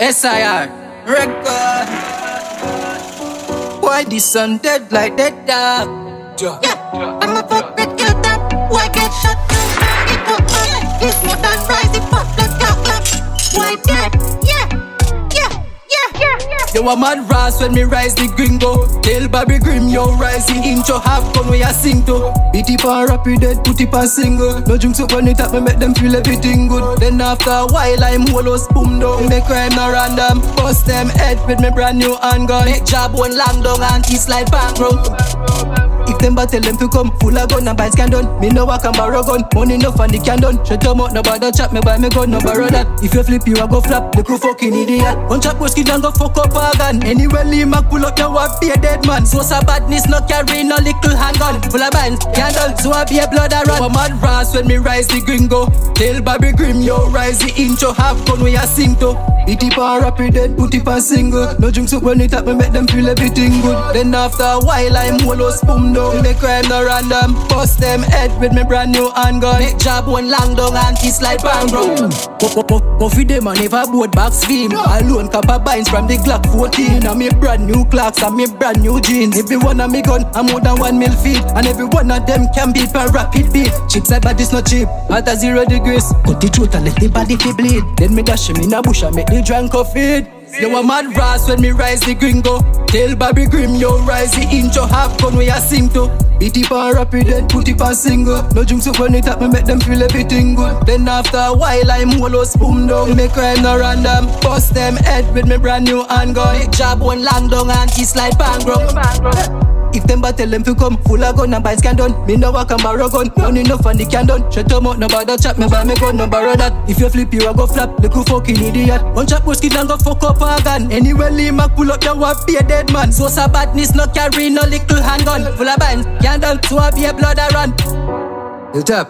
SIR record. Why the sun dead like that dog? Yeah, I'm a fuck with kill them. Why get shot down? It go up. It's more than rising pop like clap. Why dead? Yeah, yeah, yeah, yeah, yeah. Yo, a mad ras when me rise the gringo. Bobby Grim, yo, rising intro. Half gun where I sing to. Beat it on rapid, dead, put it on single. No junks up on it up, me make them feel everything good. Then after a while, I'm hollow boom down. Make crime no random. Bust them head with me brand new handgun. Make job one long down and kiss like bank road. But tell them to come, full of gun and bites can done. Me no walk and borrow gun, money enough and the can done. Shut them up, no bother chat, me buy me gun, no borrow that. If you flip, you a go flap, the crew fucking idiot. One chap skid and go fuck up a gun. Anyway, Lee Mac pull up, you want be a dead man. So sa badness, no carry no little handgun. Full of bands, can done, so I be a blood a run. One mad ras when me rise the gringo. Tell Bobby Grim, yo, rise the intro, half gun where I sing to. It it on rapid, dead, put it on single. No junks up when it up, me make them feel everything good. Then after a while, I'm hollow spoon down. Make crime no random. Bust them head with me brand new handgun. Make job one long down and kiss like bang bro. Puffy them and never board back swim. Alone copper binds from the Glock 14. And me brand new clocks and me brand new jeans. Every one of me gun, I'm more than one mil feet. And every one of them can beat per rapid beat. Chips like but it's not cheap. At a zero degrees. Cut the truth and let the body bleed. Then me dash him in a bush and make the drunk off it. Yo, a mad ras when me rise the gringo. Tell Bobby Grim, yo, rise the intro. Half gun we I sing to. Beat it on rapid, then put it on single. No junks up when it up, me make them feel everything good. Then after a while, I'm hollow spoon down. Make crime no random. Bust them head with me brand new handgun. Job one long down and kiss like bang if them but tell them to come, full of gun and bites can done. Me no walk and borrow gun, money and the can done. Shut them out, no bother chat, me buy me gun, no borrow that. If you flip, you a go flap, look who fucking idiot. One chap was kid and go fuck up a gun. Anyway, Lee Mac pull up, you want be a dead man. So sa badness, no carry no little handgun. Full of bands, can done, so I be a blood a run. Yo tap,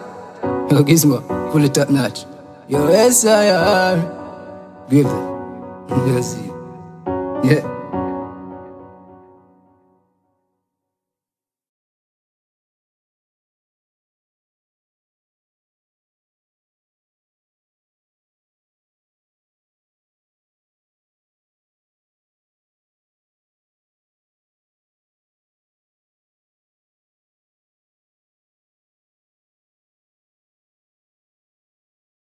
yo gizmo, pull it up notch. Yo SIR, give it, you see, yeah.